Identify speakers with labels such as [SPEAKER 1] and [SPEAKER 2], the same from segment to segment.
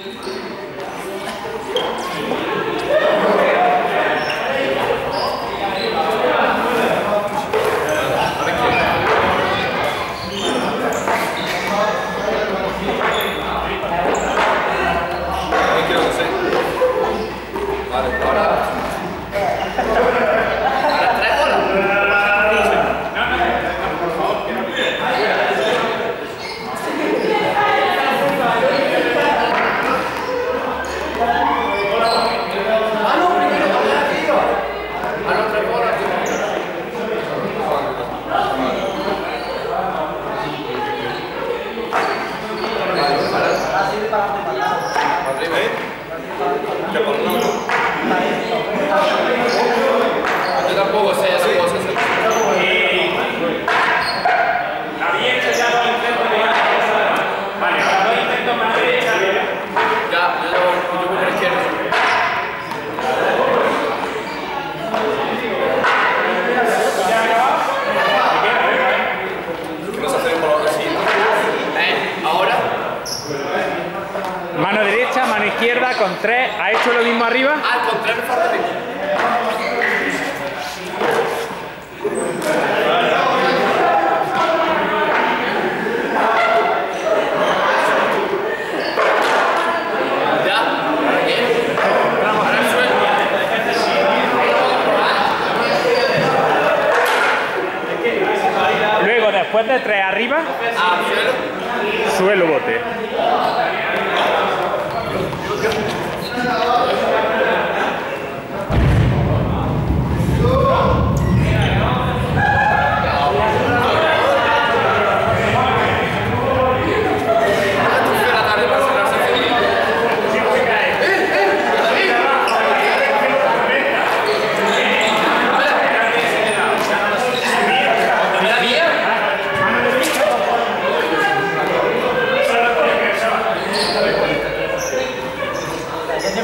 [SPEAKER 1] Thank you. que por no con ha hecho lo mismo arriba.
[SPEAKER 2] Ah, con
[SPEAKER 1] Luego, después de tres arriba,
[SPEAKER 2] suelo
[SPEAKER 1] bote.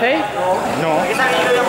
[SPEAKER 2] No. no.